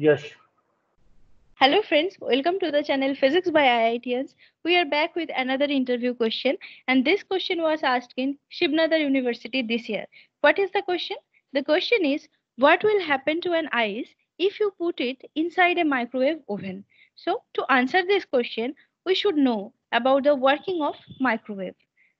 Yes. Hello friends, welcome to the channel Physics by IITians. We are back with another interview question and this question was asked in Shiv Nadar University this year. What is the question? The question is what will happen to an ice if you put it inside a microwave oven? So to answer this question, we should know about the working of microwave.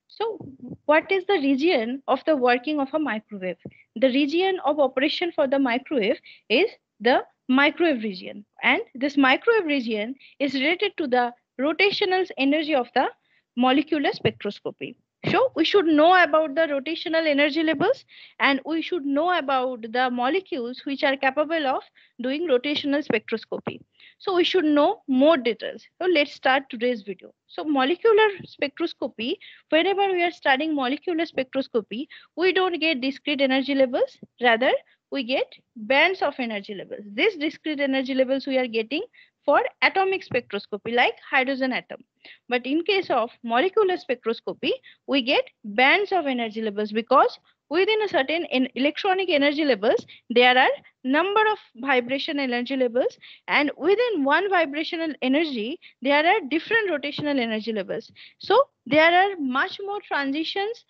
So what is the region of the working of a microwave? The region of operation for the microwave is the microwave region. And this microwave region is related to the rotational energy of the molecular spectroscopy. So we should know about the rotational energy levels and we should know about the molecules which are capable of doing rotational spectroscopy. So we should know more details. So let's start today's video. So molecular spectroscopy, whenever we are studying molecular spectroscopy, we don't get discrete energy levels. Rather, we get bands of energy levels. These discrete energy levels we are getting for atomic spectroscopy like hydrogen atom. But in case of molecular spectroscopy, we get bands of energy levels because within a certain electronic energy levels, there are number of vibration energy levels and within one vibrational energy, there are different rotational energy levels. So there are much more transitions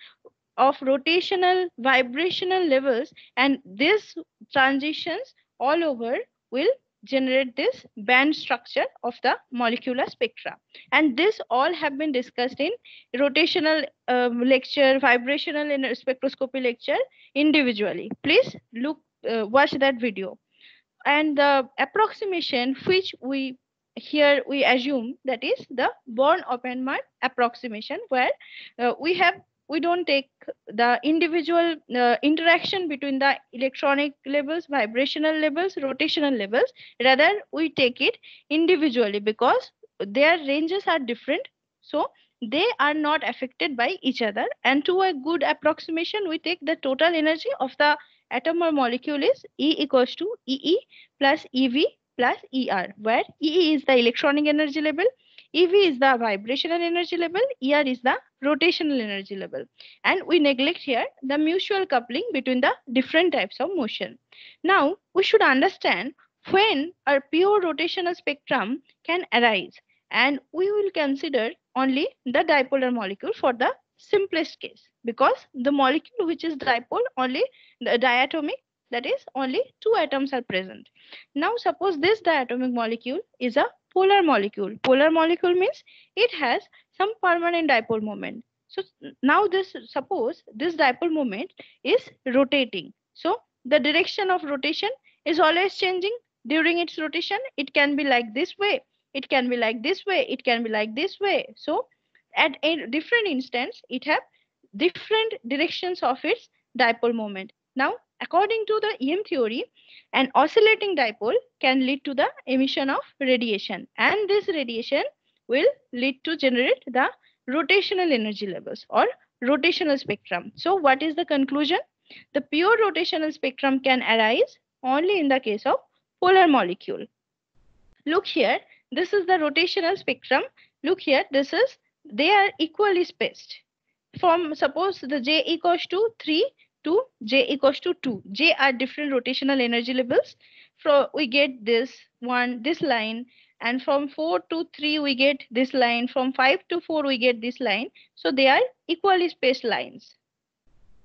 of rotational vibrational levels and these transitions all over will generate this band structure of the molecular spectra. And this all have been discussed in rotational um, lecture vibrational in spectroscopy lecture individually. Please look uh, watch that video. And the approximation which we here we assume that is the born oppenheim approximation where uh, we have we don't take the individual uh, interaction between the electronic levels, vibrational levels, rotational levels. Rather, we take it individually because their ranges are different. So they are not affected by each other. And to a good approximation, we take the total energy of the atom or molecule is E equals to EE plus EV plus ER, where EE is the electronic energy level, EV is the vibrational energy level, ER is the rotational energy level. And we neglect here the mutual coupling between the different types of motion. Now, we should understand when a pure rotational spectrum can arise. And we will consider only the dipolar molecule for the simplest case because the molecule which is dipole only the diatomic that is only two atoms are present. Now suppose this diatomic molecule is a polar molecule. Polar molecule means it has some permanent dipole moment. So now this suppose this dipole moment is rotating. So the direction of rotation is always changing during its rotation. It can be like this way. It can be like this way. It can be like this way. So at a different instance, it have different directions of its dipole moment. Now, according to the EM theory, an oscillating dipole can lead to the emission of radiation and this radiation will lead to generate the rotational energy levels or rotational spectrum. So what is the conclusion? The pure rotational spectrum can arise only in the case of polar molecule. Look here, this is the rotational spectrum. Look here, this is, they are equally spaced. From suppose the J equals to 3 to J equals to 2. J are different rotational energy levels. So we get this one, this line, and from 4 to 3 we get this line. From 5 to 4 we get this line. So they are equally spaced lines.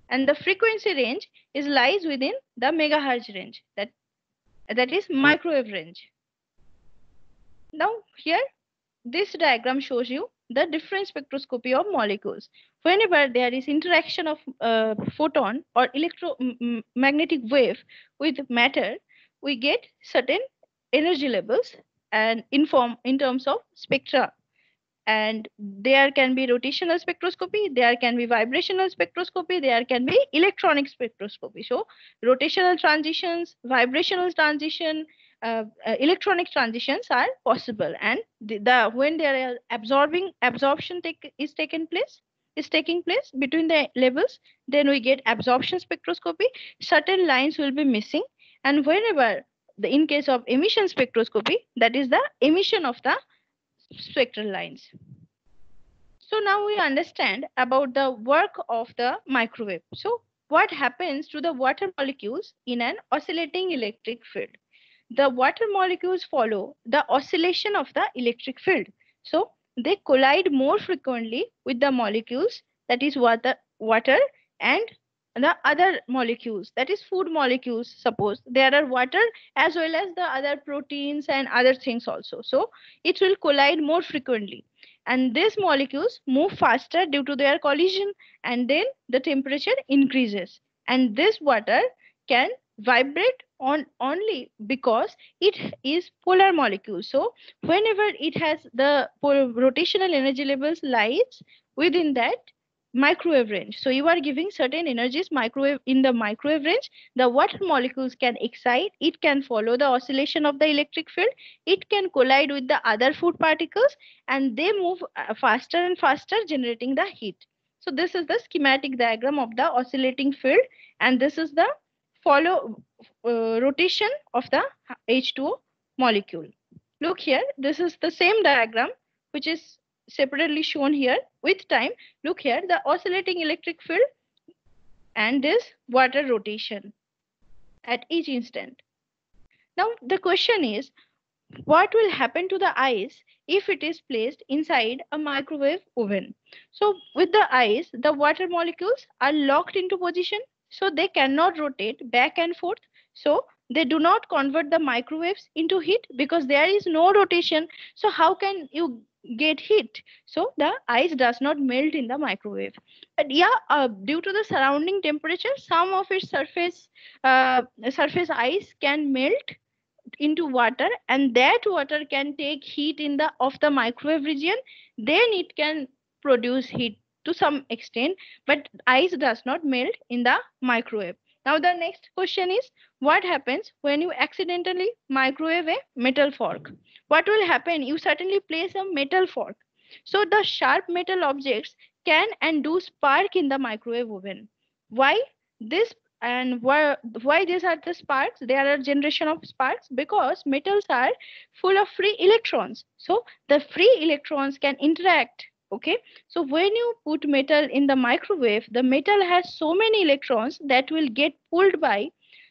And the frequency range is lies within the megahertz range. That, that is microwave range. Now here, this diagram shows you the different spectroscopy of molecules. Whenever there is interaction of uh, photon or electromagnetic wave with matter, we get certain energy levels and inform in terms of spectra. And there can be rotational spectroscopy, there can be vibrational spectroscopy, there can be electronic spectroscopy. So rotational transitions, vibrational transition, uh, uh, electronic transitions are possible and the, the when there are absorbing absorption take, is taken place is taking place between the levels then we get absorption spectroscopy certain lines will be missing and whenever the in case of emission spectroscopy that is the emission of the spectral lines. So now we understand about the work of the microwave. So what happens to the water molecules in an oscillating electric field? The water molecules follow the oscillation of the electric field. So they collide more frequently with the molecules that is water, water and the other molecules that is food molecules suppose there are water as well as the other proteins and other things also. So it will collide more frequently. And these molecules move faster due to their collision and then the temperature increases. And this water can vibrate on only because it is polar molecule. So whenever it has the rotational energy levels lies within that microwave range. So you are giving certain energies microwave in the microwave range. The water molecules can excite it can follow the oscillation of the electric field. It can collide with the other food particles and they move uh, faster and faster generating the heat. So this is the schematic diagram of the oscillating field and this is the follow uh, rotation of the H2O molecule. Look here, this is the same diagram which is separately shown here with time. Look here, the oscillating electric field and this water rotation at each instant. Now the question is, what will happen to the ice if it is placed inside a microwave oven? So with the ice, the water molecules are locked into position so they cannot rotate back and forth. So they do not convert the microwaves into heat because there is no rotation. So how can you get heat? So the ice does not melt in the microwave. But yeah, uh, due to the surrounding temperature, some of its surface uh, surface ice can melt into water and that water can take heat in the of the microwave region then it can produce heat to some extent, but ice does not melt in the microwave. Now the next question is, what happens when you accidentally microwave a metal fork? What will happen? You certainly place a metal fork. So the sharp metal objects can and do spark in the microwave oven. Why? This and why, why these are the sparks? There are generation of sparks because metals are full of free electrons. So the free electrons can interact okay? So when you put metal in the microwave the metal has so many electrons that will get pulled by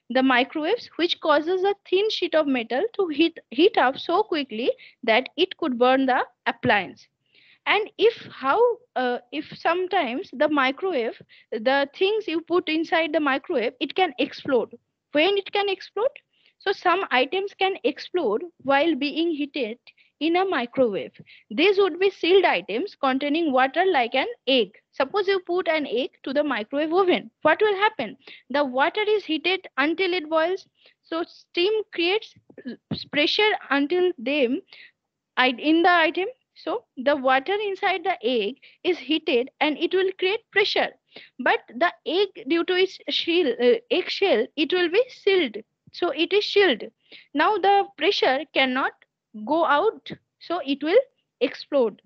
the microwaves which causes a thin sheet of metal to heat heat up so quickly that it could burn the appliance. And if how uh, if sometimes the microwave the things you put inside the microwave it can explode. When it can explode? So some items can explode while being heated in a microwave. These would be sealed items containing water like an egg. Suppose you put an egg to the microwave oven. What will happen? The water is heated until it boils. So steam creates pressure until them in the item. So the water inside the egg is heated and it will create pressure. But the egg, due to its shell, uh, egg shell, it will be sealed. So it is shielded. Now the pressure cannot go out so it will explode.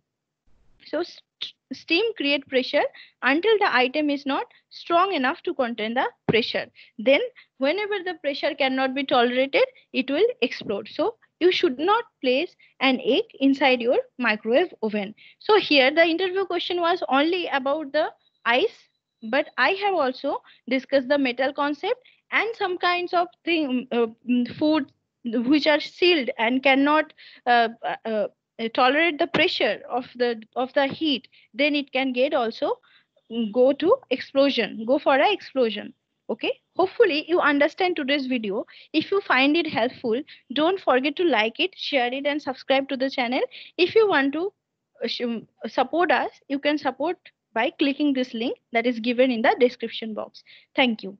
So st steam create pressure until the item is not strong enough to contain the pressure. Then whenever the pressure cannot be tolerated it will explode. So you should not place an egg inside your microwave oven. So here the interview question was only about the ice but i have also discussed the metal concept and some kinds of thing uh, food which are sealed and cannot uh, uh, uh, tolerate the pressure of the of the heat then it can get also go to explosion go for an explosion. Okay? Hopefully you understand today's video. If you find it helpful don't forget to like it share it and subscribe to the channel. If you want to uh, support us you can support by clicking this link that is given in the description box. Thank you